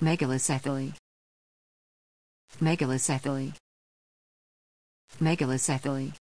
Megalocephaly. Megalocephaly. Megalocephaly.